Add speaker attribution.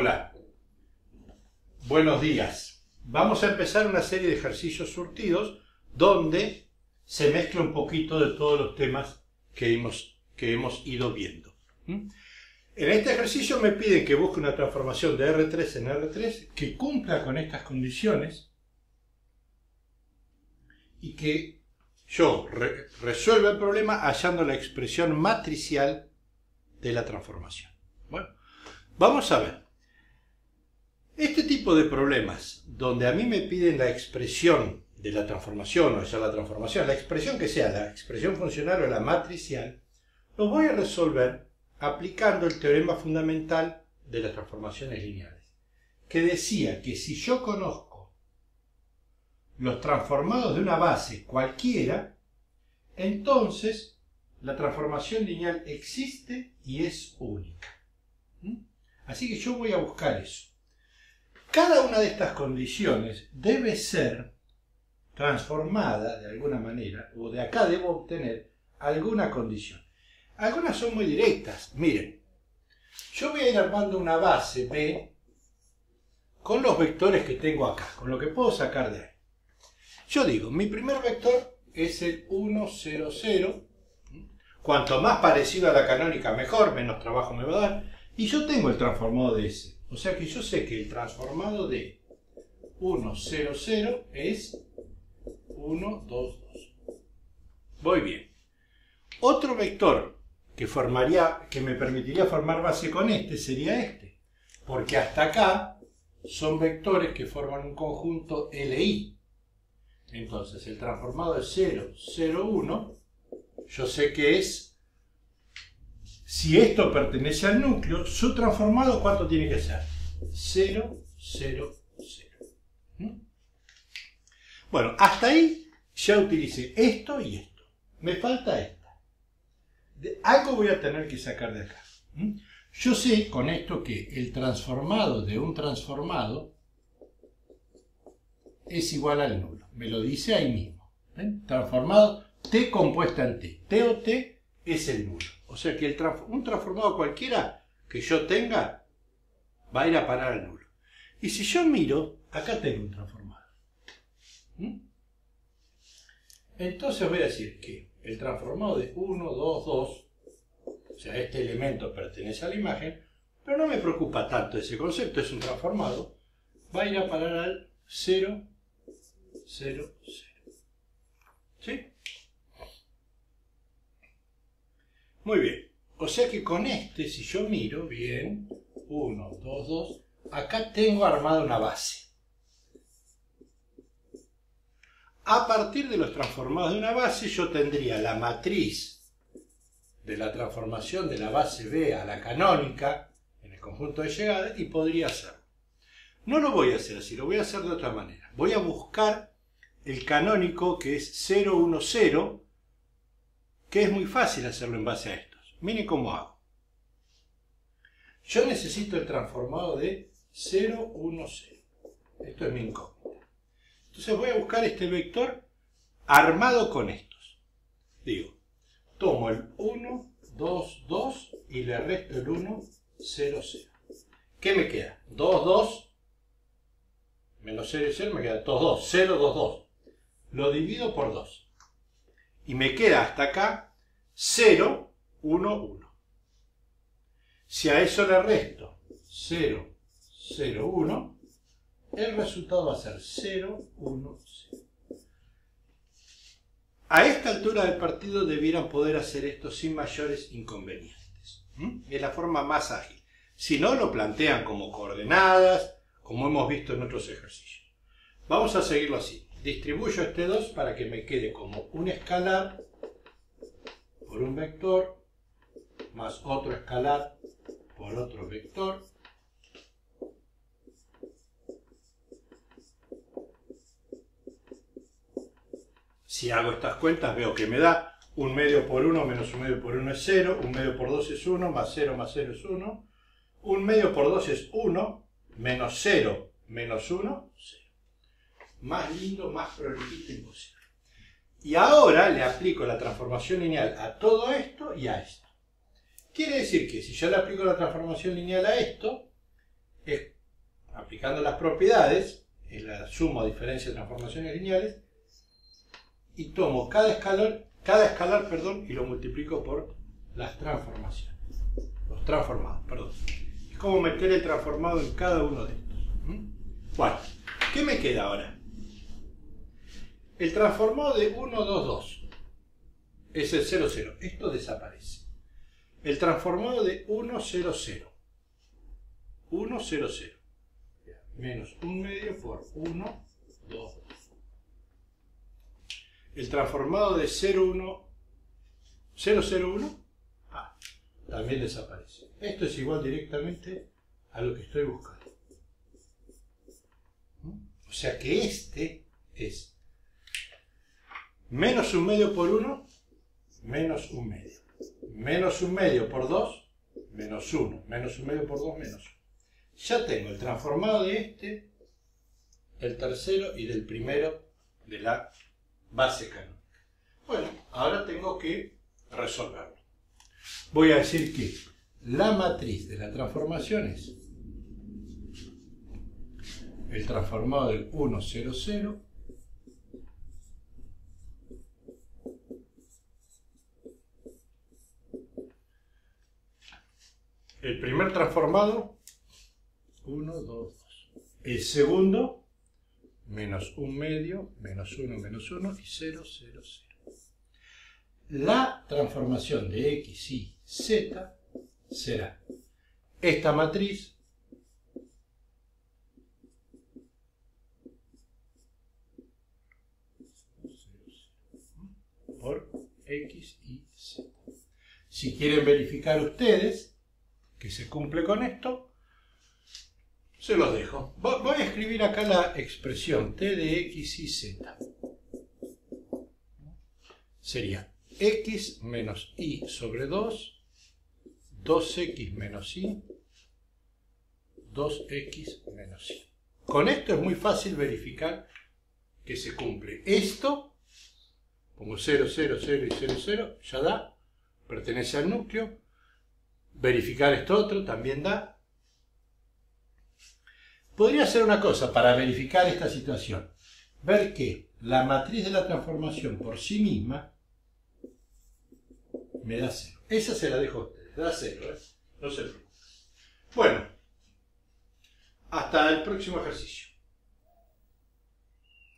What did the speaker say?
Speaker 1: Hola, buenos días. Vamos a empezar una serie de ejercicios surtidos donde se mezcla un poquito de todos los temas que hemos, que hemos ido viendo. ¿Mm? En este ejercicio me piden que busque una transformación de R3 en R3 que cumpla con estas condiciones y que yo resuelva el problema hallando la expresión matricial de la transformación. Bueno, vamos a ver. Este tipo de problemas, donde a mí me piden la expresión de la transformación, o sea, la transformación, la expresión que sea, la expresión funcional o la matricial, los voy a resolver aplicando el teorema fundamental de las transformaciones lineales, que decía que si yo conozco los transformados de una base cualquiera, entonces la transformación lineal existe y es única. ¿Mm? Así que yo voy a buscar eso. Cada una de estas condiciones debe ser transformada de alguna manera, o de acá debo obtener alguna condición. Algunas son muy directas. Miren, yo voy a ir armando una base B con los vectores que tengo acá, con lo que puedo sacar de ahí. Yo digo, mi primer vector es el 1, 0, 0. Cuanto más parecido a la canónica, mejor, menos trabajo me va a dar. Y yo tengo el transformado de ese. O sea que yo sé que el transformado de 1, 0, 0 es 1, 2, 2. Voy bien. Otro vector que formaría, que me permitiría formar base con este sería este. Porque hasta acá son vectores que forman un conjunto LI. Entonces el transformado de 0, 0, 1, yo sé que es si esto pertenece al núcleo, su transformado, ¿cuánto tiene que ser? 0, 0, 0. Bueno, hasta ahí ya utilicé esto y esto. Me falta esta. De algo voy a tener que sacar de acá. ¿Mm? Yo sé con esto que el transformado de un transformado es igual al nulo. Me lo dice ahí mismo. Transformado T compuesta en T. T o T es el nulo. O sea que un transformado cualquiera que yo tenga va a ir a parar al nulo. Y si yo miro, acá tengo un transformado. ¿Mm? Entonces voy a decir que el transformado de 1, 2, 2, o sea, este elemento pertenece a la imagen, pero no me preocupa tanto ese concepto, es un transformado, va a ir a parar al 0, 0, 0. ¿Sí? Muy bien. O sea que con este, si yo miro, bien, 1, 2, 2, acá tengo armada una base. A partir de los transformados de una base, yo tendría la matriz de la transformación de la base B a la canónica en el conjunto de llegadas y podría hacerlo. No lo voy a hacer así, lo voy a hacer de otra manera. Voy a buscar el canónico que es 0, 1, 0, que es muy fácil hacerlo en base a estos. Miren cómo hago. Yo necesito el transformado de 0, 1, 0. Esto es mi incógnita. Entonces voy a buscar este vector armado con estos. Digo, tomo el 1, 2, 2 y le resto el 1, 0, 0. ¿Qué me queda? 2, 2 menos 0 y 0 me queda 2, 2, 0, 2, 2. Lo divido por 2 y me queda hasta acá 0, 1, 1. Si a eso le resto 0, 0, 1, el resultado va a ser 0, 1, 0. A esta altura del partido debieran poder hacer esto sin mayores inconvenientes. Es la forma más ágil. Si no, lo plantean como coordenadas, como hemos visto en otros ejercicios. Vamos a seguirlo así distribuyo este 2 para que me quede como un escalar por un vector más otro escalar por otro vector. Si hago estas cuentas veo que me da un medio por 1 menos un medio por 1 es 0, un medio por 2 es 1, más 0 más 0 es 1, un medio por 2 es 1, menos 0 menos 1, 0 más lindo, más prolijito imposible. Y ahora le aplico la transformación lineal a todo esto y a esto. Quiere decir que si yo le aplico la transformación lineal a esto, es aplicando las propiedades, es la suma o diferencia de transformaciones lineales, y tomo cada escalar, cada escalar perdón, y lo multiplico por las transformaciones. Los transformados, perdón. Es como meter el transformado en cada uno de estos. Bueno, ¿qué me queda ahora? El transformado de 1, 2, 2 es el 0, 0. Esto desaparece. El transformado de 1, 0, 0. 1, 0, 0. Menos 1 medio por 1, 2, 2. El transformado de 0, 1, 0, 0, 1 ah, también desaparece. Esto es igual directamente a lo que estoy buscando. O sea que este es menos un medio por 1, menos un medio. Menos un medio por 2, menos 1. Menos un medio por 2, menos 1. Ya tengo el transformado de este, del tercero y del primero de la base canónica. Bueno, ahora tengo que resolverlo. Voy a decir que la matriz de la transformación es el transformado del 1, 0, 0 el primer transformado. 1, 2, 2 el segundo menos 1 medio menos 1, menos 1 y 0, 0, 0 la transformación de x y z será esta matriz por X y Z. Si quieren verificar ustedes que se cumple con esto, se los dejo. Voy a escribir acá la expresión t de x y z. Sería x menos y sobre 2, 2x menos y, 2x menos y. Con esto es muy fácil verificar que se cumple esto pongo 0, 0, 0 y 0, 0, ya da, pertenece al núcleo. Verificar esto otro también da. Podría ser una cosa para verificar esta situación. Ver que la matriz de la transformación por sí misma me da 0. Esa se la dejo a ustedes, da 0, ¿eh? no se preocupen. Bueno, hasta el próximo ejercicio.